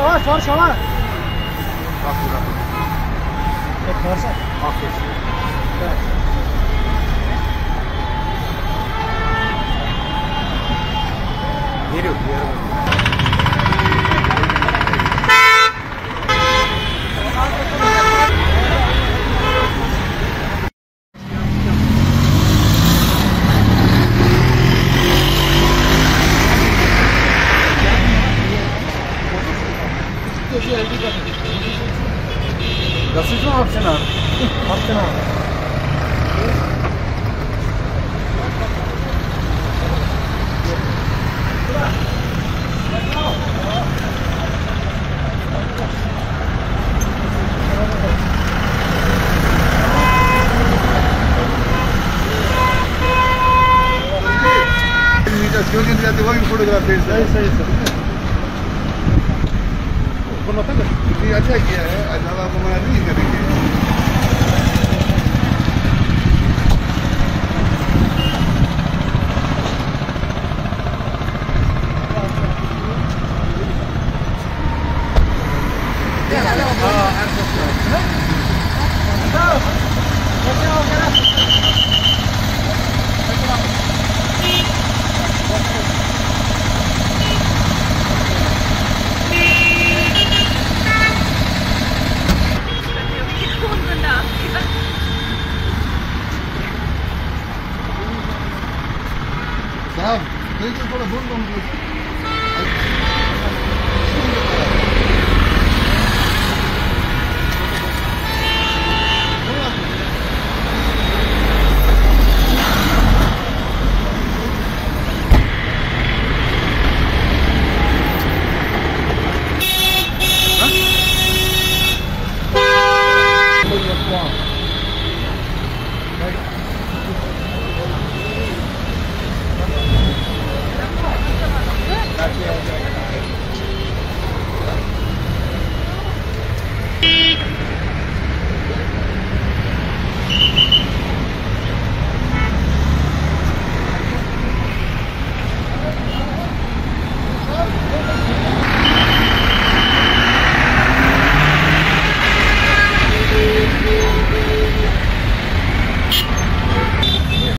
Var, var, var. Bak burada. Bak varsa. Bak. Evet. Geliyor, geliyor. Yeri yok. Yeri yok. Gasıcı अच्छा किया है अजादा को मना नहीं करेंगे Oh, I'm so sorry. No! Let's go! Get up! レースかどんどん。はい